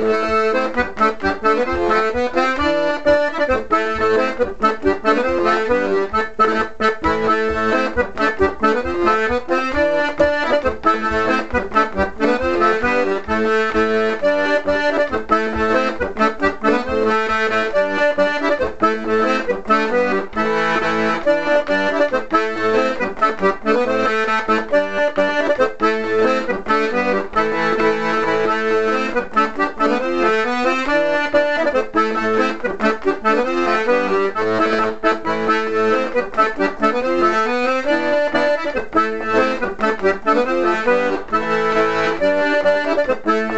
Thank you. Thank you.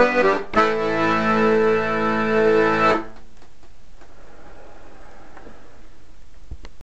Música